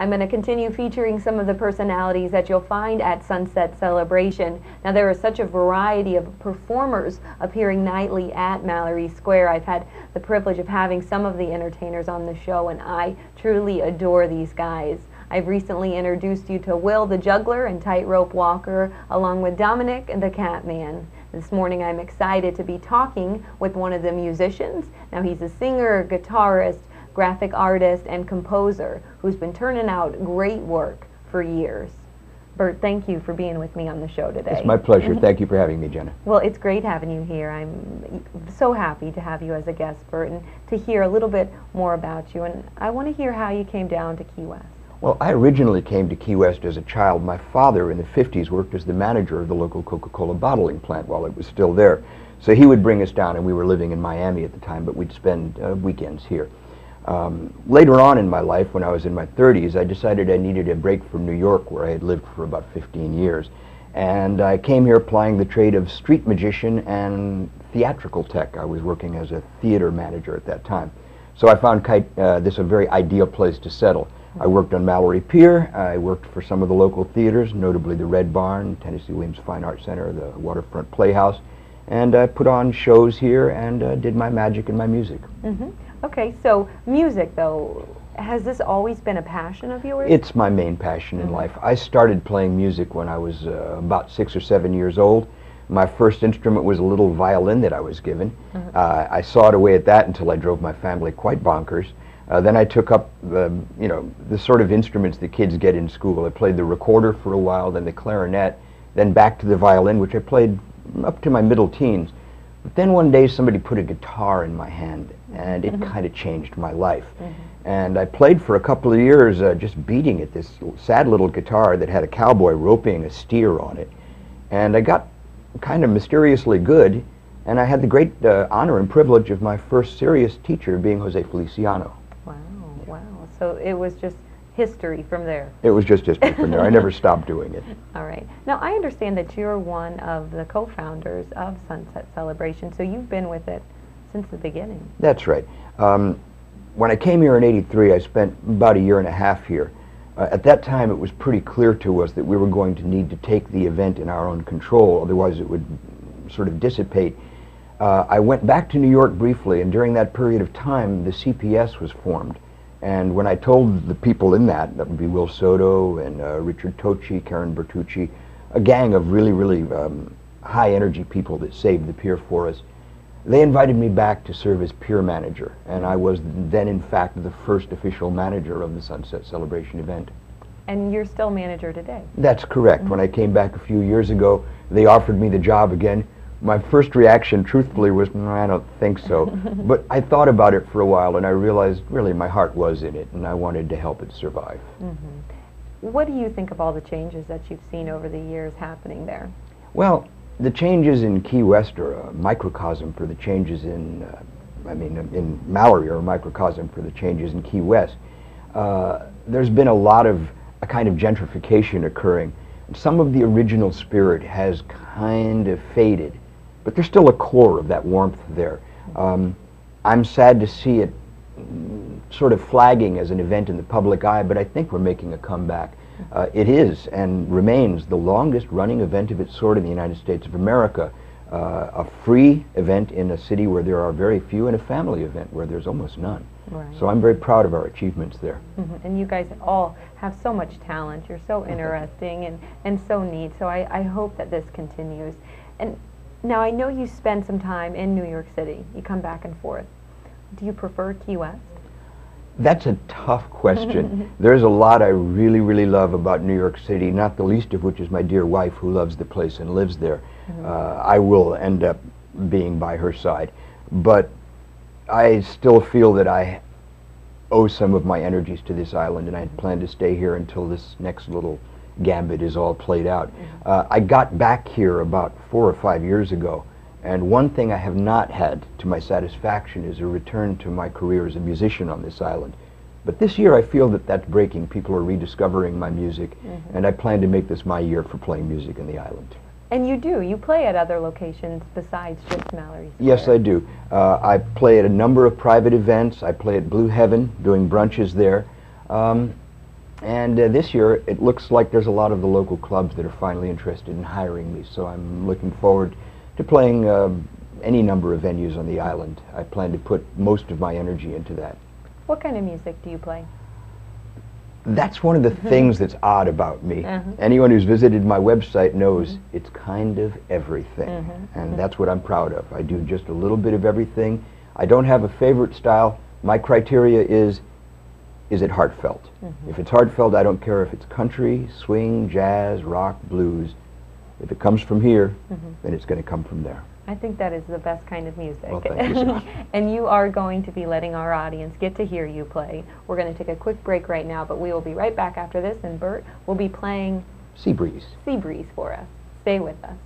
I'm going to continue featuring some of the personalities that you'll find at Sunset Celebration. Now, there is such a variety of performers appearing nightly at Mallory Square. I've had the privilege of having some of the entertainers on the show, and I truly adore these guys. I've recently introduced you to Will the Juggler and Tightrope Walker, along with Dominic the Catman. This morning I'm excited to be talking with one of the musicians. Now he's a singer, guitarist, graphic artist, and composer who's been turning out great work for years. Bert, thank you for being with me on the show today. It's my pleasure. thank you for having me, Jenna. Well, it's great having you here. I'm so happy to have you as a guest, Bert, and to hear a little bit more about you. And I want to hear how you came down to Key West. Well, I originally came to Key West as a child. My father in the 50s worked as the manager of the local Coca-Cola bottling plant while it was still there. So he would bring us down, and we were living in Miami at the time, but we'd spend uh, weekends here. Um, later on in my life, when I was in my 30s, I decided I needed a break from New York, where I had lived for about 15 years. And I came here applying the trade of street magician and theatrical tech. I was working as a theater manager at that time. So I found uh, this a very ideal place to settle. I worked on Mallory Pier. I worked for some of the local theaters, notably the Red Barn, Tennessee Williams Fine Arts Center, the Waterfront Playhouse. And I put on shows here and uh, did my magic and my music. Mm -hmm. Okay, so music though, has this always been a passion of yours? It's my main passion mm -hmm. in mm-hmm. life. I started playing music when I was uh, about six or seven years old. My first instrument was a little violin that I was given. Mm -hmm. uh, I sawed away at that until I drove my family quite bonkers. Uh, then I took up the, you know, the sort of instruments that kids get in school. I played the recorder for a while, then the clarinet, then back to the violin, which I played up to my middle teens. But then one day somebody put a guitar in my hand, and it mm -hmm. kind of changed my life. Mm -hmm. And I played for a couple of years uh, just beating at this sad little guitar that had a cowboy roping a steer on it. And I got kind of mysteriously good, and I had the great uh, honor and privilege of my first serious teacher being Jose Feliciano. Wow, wow. So it was just history from there. It was just history from there. I never stopped doing it. All right. Now, I understand that you're one of the co-founders of Sunset Celebration, so you've been with it since the beginning. That's right. Um, when I came here in 83, I spent about a year and a half here. Uh, at that time, it was pretty clear to us that we were going to need to take the event in our own control, otherwise it would sort of dissipate. Uh, I went back to New York briefly, and during that period of time, the CPS was formed. And when I told the people in that, that would be Will Soto and uh, Richard Tochi, Karen Bertucci, a gang of really, really um, high energy people that saved the pier for us, they invited me back to serve as pier manager. And I was then, in fact, the first official manager of the Sunset Celebration event. And you're still manager today? That's correct. Mm -hmm. When I came back a few years ago, they offered me the job again my first reaction, truthfully, was, mm, I don't think so. but I thought about it for a while, and I realized really my heart was in it, and I wanted to help it survive. Mm -hmm. What do you think of all the changes that you've seen over the years happening there? Well, the changes in Key West are a microcosm for the changes in, uh, I mean, in Mallory are a microcosm for the changes in Key West. Uh, there's been a lot of a kind of gentrification occurring. Some of the original spirit has kind of faded but there's still a core of that warmth there. Um, I'm sad to see it sort of flagging as an event in the public eye, but I think we're making a comeback. Uh, it is and remains the longest running event of its sort in the United States of America. Uh, a free event in a city where there are very few and a family event where there's almost none. Right. So I'm very proud of our achievements there. Mm -hmm. And you guys all have so much talent. You're so interesting and, and so neat. So I, I hope that this continues. And now, I know you spend some time in New York City. You come back and forth. Do you prefer Key West? That's a tough question. There's a lot I really, really love about New York City, not the least of which is my dear wife who loves the place and lives there. Mm -hmm. uh, I will end up being by her side. But I still feel that I owe some of my energies to this island, and I plan to stay here until this next little gambit is all played out. Mm-hmm. Uh, I got back here about four or five years ago, and one thing I have not had to my satisfaction is a return to my career as a musician on this island. But this year I feel that that's breaking. People are rediscovering my music, mm -hmm. and I plan to make this my year for playing music in the island. And you do. You play at other locations besides just Mallory Square. Yes, I do. Uh, I play at a number of private events. I play at Blue Heaven, doing brunches there. Um, And uh, this year, it looks like there's a lot of the local clubs that are finally interested in hiring me. So I'm looking forward to playing uh, any number of venues on the island. I plan to put most of my energy into that. What kind of music do you play? That's one of the mm-hmm. things that's odd about me. Uh-huh. Anyone who's visited my website knows mm-hmm. it's kind of everything. And that's what I'm proud of. I do just a little bit of everything. I don't have a favorite style. My criteria is is it heartfelt? If it's heartfelt, I don't care if it's country, swing, jazz, rock, blues. If it comes from here, mm-hmm. then it's going to come from there. I think that is the best kind of music. Well, you, and you are going to be letting our audience get to hear you play. We're going to take a quick break right now, but we will be right back after this, and Bert will be playing Sea breeze. Sea Breeze for us. Stay with us.